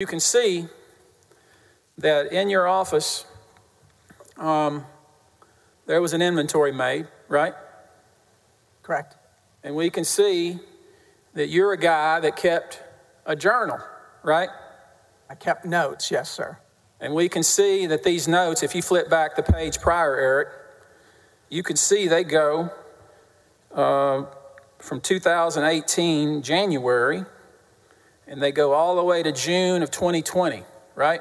You can see that in your office, um, there was an inventory made, right? Correct. And we can see that you're a guy that kept a journal, right? I kept notes, yes, sir. And we can see that these notes, if you flip back the page prior, Eric, you can see they go uh, from 2018, January, and they go all the way to June of 2020, right?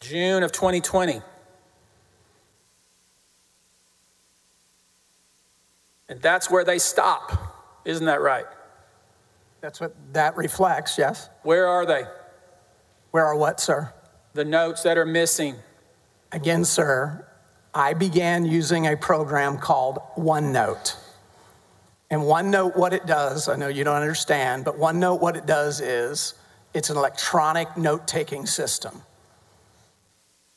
June of 2020. And that's where they stop. Isn't that right? That's what that reflects, yes. Where are they? Where are what, sir? The notes that are missing. Again, sir, I began using a program called OneNote. And OneNote, what it does, I know you don't understand, but OneNote, what it does is it's an electronic note taking system.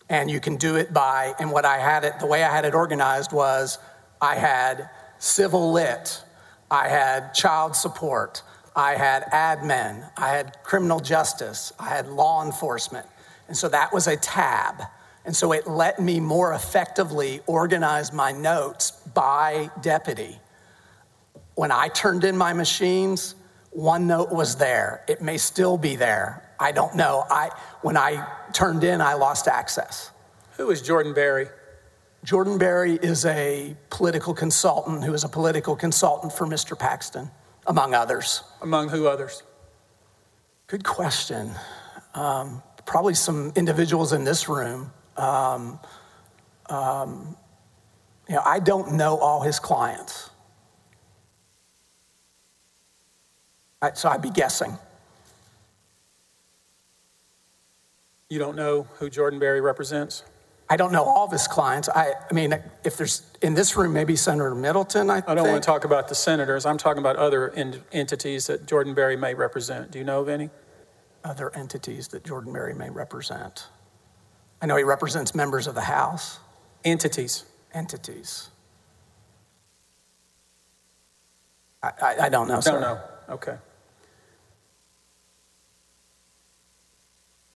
And you can do it by, and what I had it, the way I had it organized was I had civil lit, I had child support, I had admin, I had criminal justice, I had law enforcement. And so that was a tab. And so it let me more effectively organize my notes by deputy. When I turned in my machines, OneNote was there. It may still be there. I don't know. I, when I turned in, I lost access. Who is Jordan Berry? Jordan Berry is a political consultant who is a political consultant for Mr. Paxton, among others. Among who others? Good question. Um, probably some individuals in this room. Um, um, you know, I don't know all his clients. I, so I'd be guessing. You don't know who Jordan Berry represents? I don't know all of his clients. I, I mean, if there's in this room, maybe Senator Middleton. I, I don't think. want to talk about the senators. I'm talking about other in, entities that Jordan Berry may represent. Do you know of any? Other entities that Jordan Berry may represent. I know he represents members of the House. Entities. Entities. I, I, I don't know. Don't know. Okay.